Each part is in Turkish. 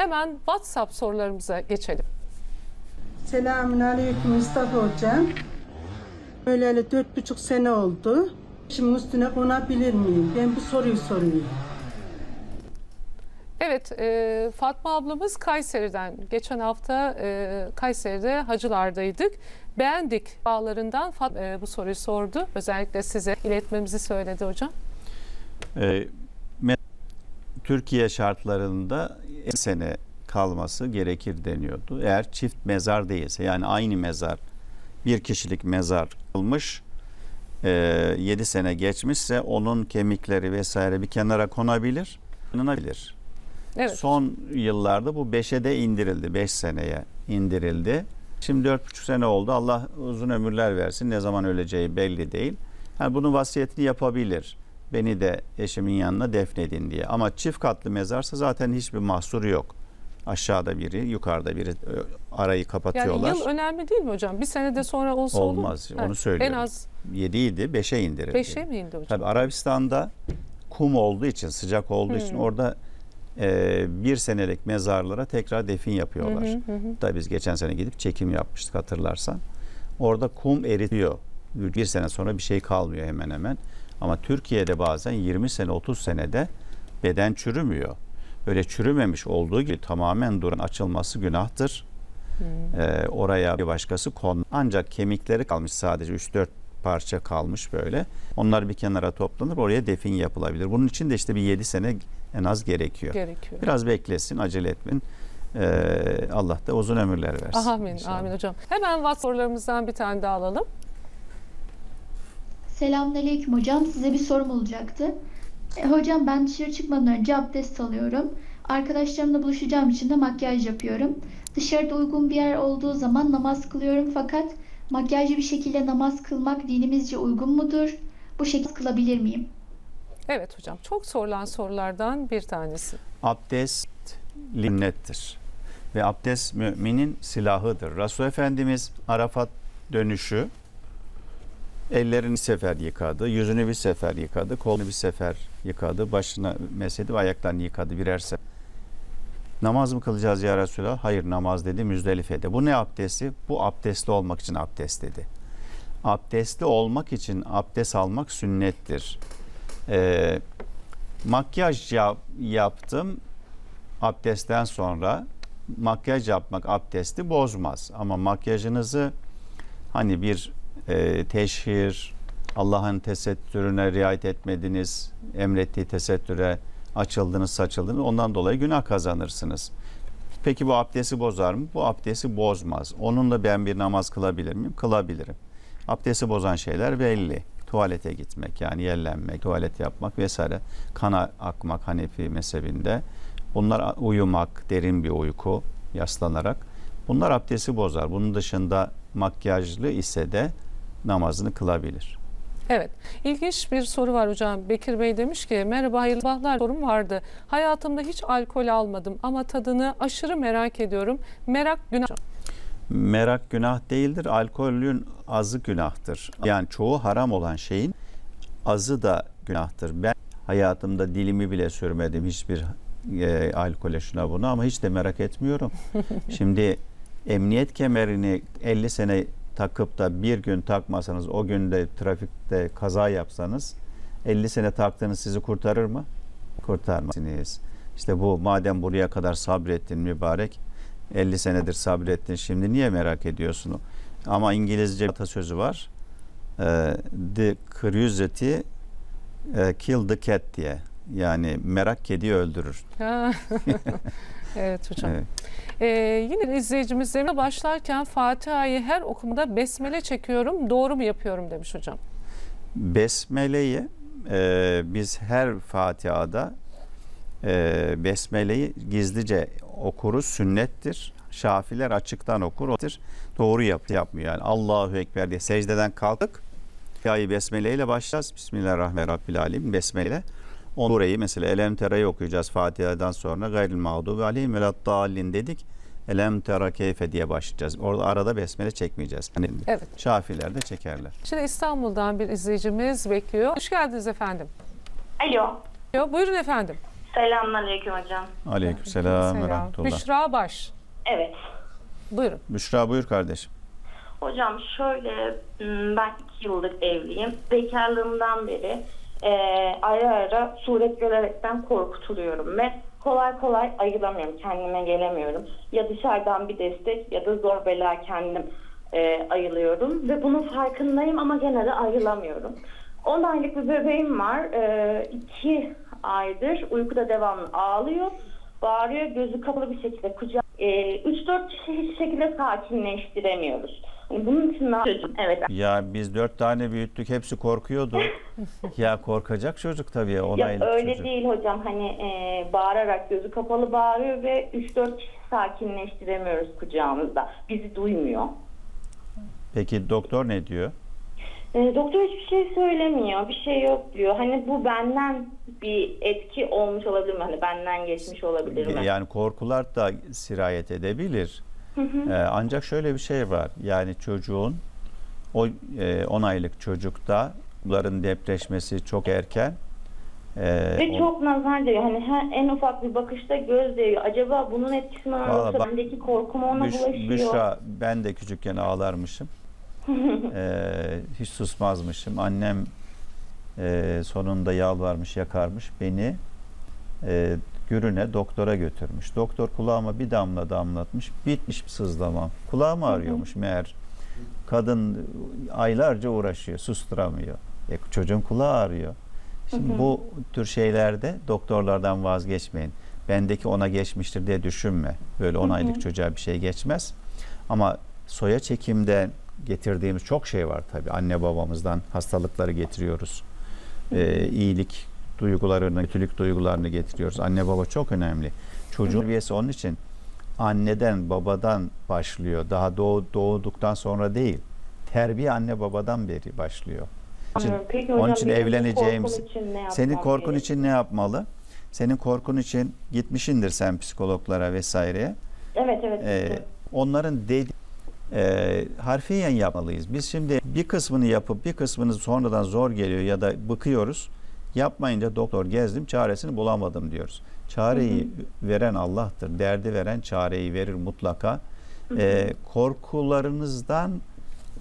Hemen WhatsApp sorularımıza geçelim. Selamün aleyküm Mustafa hocam. Öyle dört buçuk sene oldu. Şimdi üstüne konabilir miyim? Ben bu soruyu soruyorum. Evet, e, Fatma ablamız Kayseri'den. Geçen hafta e, Kayseri'de hacılardaydık. Beğendik bağlarından Fat- e, bu soruyu sordu. Özellikle size iletmemizi söyledi hocam. Me- Türkiye şartlarında 50 sene kalması gerekir deniyordu. Eğer çift mezar değilse yani aynı mezar bir kişilik mezar kılmış 7 sene geçmişse onun kemikleri vesaire bir kenara konabilir, konulabilir. Evet. Son yıllarda bu 5'e de indirildi. 5 seneye indirildi. Şimdi 4,5 sene oldu. Allah uzun ömürler versin. Ne zaman öleceği belli değil. Yani bunun vasiyetini yapabilir. Beni de eşimin yanına defnedin diye. Ama çift katlı mezarsa zaten hiçbir mahsuru yok. Aşağıda biri, yukarıda biri ö, arayı Yani kapatıyorlar. yıl önemli değil mi hocam? Bir senede sonra olsa olur mu? Olmaz. Onu söylüyorum. En az 7 idi, 5'e indirildi. 5'e mi indi hocam? Tabii Arabistan'da kum olduğu için, sıcak olduğu için orada e, bir senelik mezarlara tekrar defin yapıyorlar. Tabii biz geçen sene gidip çekim yapmıştık hatırlarsan. Orada kum eritiyor. Bir sene sonra bir şey kalmıyor hemen hemen. Ama Türkiye'de bazen 20 sene 30 senede beden çürümüyor. Böyle çürümemiş olduğu gibi tamamen duran açılması günahtır. Ee, oraya bir başkası kon. Ancak kemikleri kalmış sadece 3-4 parça kalmış böyle. Onlar bir kenara toplanır oraya defin yapılabilir. Bunun için de işte bir 7 sene en az gerekiyor. Gerekiyor. Biraz beklesin, acele etmeyin. Ee, Allah da uzun ömürler versin. Amin, inşallah. amin hocam. Hemen WhatsApp sorularımızdan bir tane daha alalım. Selamünaleyküm hocam. Size bir sorum olacaktı. E, hocam ben dışarı çıkmadan önce abdest alıyorum. Arkadaşlarımla buluşacağım için de makyaj yapıyorum. Dışarıda uygun bir yer olduğu zaman namaz kılıyorum fakat makyajlı bir şekilde namaz kılmak dinimizce uygun mudur? Bu şekilde kılabilir miyim? Evet hocam, çok sorulan sorulardan bir tanesi. Abdest linnettir. Ve abdest müminin silahıdır. Resul Efendimiz Arafat dönüşü ellerini sefer yıkadı, yüzünü bir sefer yıkadı, kolunu bir sefer yıkadı, başına mesedip ayaklarını yıkadı birer sefer. Namaz mı kılacağız ya Resulallah? Hayır namaz dedi Müzdelife'de. Bu ne abdesti? Bu abdestli olmak için abdest dedi. Abdestli olmak için abdest almak sünnettir. Ee, makyaj yap- yaptım abdestten sonra makyaj yapmak abdesti bozmaz. Ama makyajınızı hani bir e, teşhir, Allah'ın tesettürüne riayet etmediniz, emrettiği tesettüre açıldınız, saçıldınız. Ondan dolayı günah kazanırsınız. Peki bu abdesti bozar mı? Bu abdesti bozmaz. Onunla ben bir namaz kılabilir miyim? Kılabilirim. Abdesti bozan şeyler belli. Tuvalete gitmek yani yerlenmek, tuvalet yapmak vesaire. Kana akmak Hanefi mezhebinde. Bunlar uyumak, derin bir uyku yaslanarak. Bunlar abdesti bozar. Bunun dışında makyajlı ise de namazını kılabilir. Evet, ilginç bir soru var hocam. Bekir Bey demiş ki, merhaba hayırlı sabahlar sorum vardı. Hayatımda hiç alkol almadım ama tadını aşırı merak ediyorum. Merak günah. Merak günah değildir. Alkolün azı günahtır. Yani çoğu haram olan şeyin azı da günahtır. Ben hayatımda dilimi bile sürmedim hiçbir e, alkole şuna buna ama hiç de merak etmiyorum. Şimdi emniyet kemerini 50 sene takıp da bir gün takmasanız o günde trafikte kaza yapsanız 50 sene taktığınız sizi kurtarır mı? Kurtarmazsınız. İşte bu madem buraya kadar sabrettin mübarek 50 senedir sabrettin şimdi niye merak ediyorsun? Ama İngilizce bir atasözü var. Ee, the curiosity e, kill the cat diye. Yani merak kediyi öldürür. Evet hocam. Evet. Ee, yine izleyicimiz zemine başlarken Fatiha'yı her okumada besmele çekiyorum. Doğru mu yapıyorum demiş hocam. Besmele'yi e, biz her Fatiha'da e, Besmele'yi gizlice okuruz. Sünnettir. Şafiler açıktan okur. Otur. Doğru yap, yapmıyor. Yani Allahu Ekber diye secdeden kalkıp Fatiha'yı Besmele ile başlayacağız. Bismillahirrahmanirrahim. Besmele ile. Onu burayı mesela Elem Tera'yı okuyacağız Fatiha'dan sonra gayril mağdubi aleyhim veladdallin dedik. Elem Tera keyfe diye başlayacağız. Orada arada besmele çekmeyeceğiz. Hani Evet. Şafiler de çekerler. Şimdi İstanbul'dan bir izleyicimiz bekliyor. Hoş geldiniz efendim. Alo. Yo, Buyurun efendim. Selamünaleyküm hocam. Aleykümselam ve Selam. rahmetullah. Büşra Baş. Evet. Buyurun. Büşra buyur kardeşim. Hocam şöyle m, ben iki yıllık evliyim. Bekarlığımdan beri e, ara ara suret görerekten korkutuluyorum ve kolay kolay ayılamıyorum. Kendime gelemiyorum. Ya dışarıdan bir destek ya da zor bela kendim e, ayılıyorum. Ve bunun farkındayım ama gene de ayılamıyorum. 10 aylık bir bebeğim var. E, iki aydır uykuda devamlı ağlıyor. Bağırıyor gözü kapalı bir şekilde kucağı. E, 3-4 kişi hiç şekilde sakinleştiremiyoruz. Yani bunun için ne yapacağım? Evet. Ya biz dört tane büyüttük hepsi korkuyordu. ya korkacak çocuk tabii ya, öyle çocuk. değil hocam hani e, bağırarak gözü kapalı bağırıyor ve 3-4 kişi sakinleştiremiyoruz kucağımızda. Bizi duymuyor. Peki doktor ne diyor? E, doktor hiçbir şey söylemiyor. Bir şey yok diyor. Hani bu benden bir etki olmuş olabilir mi? Hani benden geçmiş olabilir mi? Yani korkular da sirayet edebilir. Ee, ancak şöyle bir şey var. Yani çocuğun o e, 10 aylık çocukta bunların depreşmesi çok erken. Ee, Ve o- çok nazar değiyor. Hani her, en ufak bir bakışta göz değiyor. Acaba bunun etkisi mi bak- bendeki korkum ona Büş- bulaşıyor? Büşra ben de küçükken ağlarmışım. Ee, hiç susmazmışım. Annem e, sonunda yalvarmış, yakarmış. Beni e, Gürün'e doktora götürmüş. Doktor kulağıma bir damla damlatmış. Bitmiş sızlamam. Kulağım ağrıyormuş meğer. Kadın aylarca uğraşıyor, susturamıyor. E, çocuğun kulağı ağrıyor. Şimdi bu tür şeylerde doktorlardan vazgeçmeyin. Bendeki ona geçmiştir diye düşünme. Böyle 10 aylık çocuğa bir şey geçmez. Ama soya çekimde getirdiğimiz çok şey var tabii. Anne babamızdan hastalıkları getiriyoruz. Ee, iyilik duygularını, kötülük duygularını getiriyoruz. Anne baba çok önemli. Çocuğun terbiyesi onun için anneden babadan başlıyor. Daha doğ, doğduktan sonra değil. Terbiye anne babadan beri başlıyor. Onun için-. Peki onun hocam, için benim bu evleneceğimiz için ne senin korkun gerek? için ne yapmalı? Senin korkun için gitmişindir sen psikologlara vesaireye. Evet evet. Ee, onların dedi e, harfiyen yapmalıyız. Biz şimdi bir kısmını yapıp bir kısmını sonradan zor geliyor ya da bıkıyoruz. Yapmayınca doktor gezdim çaresini bulamadım diyoruz. Çareyi veren Allah'tır. Derdi veren çareyi verir mutlaka. Ee, korkularınızdan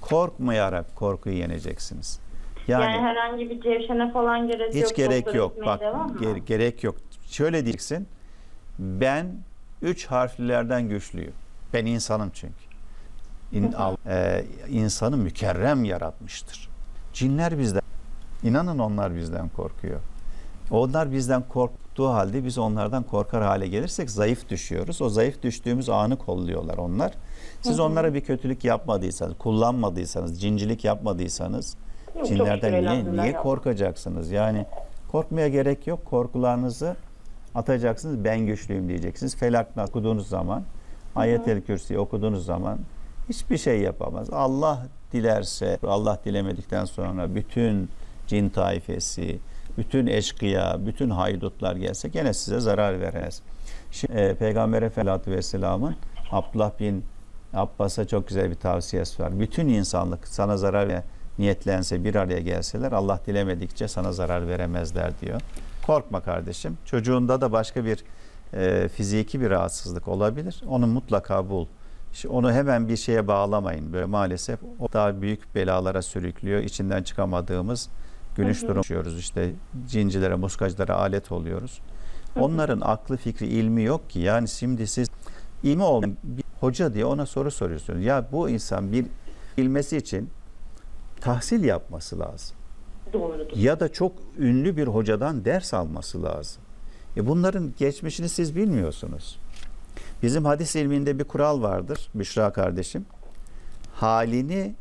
korkmayarak korkuyu yeneceksiniz. Yani, Yani, herhangi bir cevşene falan gerek yok. hiç gerek yok. Bak ger- gerek yok. Şöyle diyeceksin. Ben üç harflilerden güçlüyüm. Ben insanım çünkü. İn, al, e, insanı mükerrem yaratmıştır. Cinler bizden. İnanın onlar bizden korkuyor. Onlar bizden korktuğu halde biz onlardan korkar hale gelirsek zayıf düşüyoruz. O zayıf düştüğümüz anı kolluyorlar onlar. Siz onlara bir kötülük yapmadıysanız, kullanmadıysanız, cincilik yapmadıysanız Yok, cinlerden niye, niye yok. korkacaksınız? Yani korkmaya gerek yok. Korkularınızı atacaksınız. Ben güçlüyüm diyeceksiniz. Felak Nas okuduğunuz zaman, Ayet-el Kürsi'yi okuduğunuz zaman hiçbir şey yapamaz. Allah dilerse, Allah dilemedikten sonra bütün cin taifesi, bütün eşkıya, bütün haydutlar gelse gene size zarar vermez. Şimdi, e, Peygamber Efendimiz Vesselam'ın Abdullah bin Abbas'a çok güzel bir tavsiyesi var. Bütün insanlık sana zarar ve niyetlense bir araya gelseler Allah dilemedikçe sana zarar veremezler diyor. Korkma kardeşim. Çocuğunda da başka bir e, fiziki bir rahatsızlık olabilir. Onu mutlaka bul. İşte Onu hemen bir şeye bağlamayın. Böyle maalesef o daha büyük belalara sürüklüyor. İçinden çıkamadığımız gülüş durum yaşıyoruz. İşte cincilere, muskacılara alet oluyoruz. Onların aklı fikri ilmi yok ki. Yani şimdi siz ilmi olmayan bir hoca diye ona soru soruyorsunuz. Ya bu insan bir bilmesi için tahsil yapması lazım. Doğrudur. Ya da çok ünlü bir hocadan ders alması lazım. E bunların geçmişini siz bilmiyorsunuz. Bizim hadis ilminde bir kural vardır Büşra kardeşim. Halini,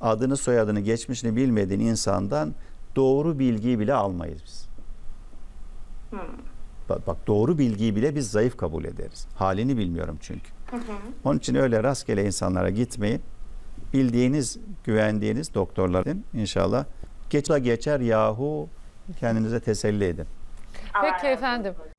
adını soyadını, geçmişini bilmediğin insandan doğru bilgiyi bile almayız biz. Bak, bak doğru bilgiyi bile biz zayıf kabul ederiz. Halini bilmiyorum çünkü. Onun için öyle rastgele insanlara gitmeyin. Bildiğiniz, güvendiğiniz doktorların inşallah geç geçer yahu kendinize teselli edin. Peki efendim.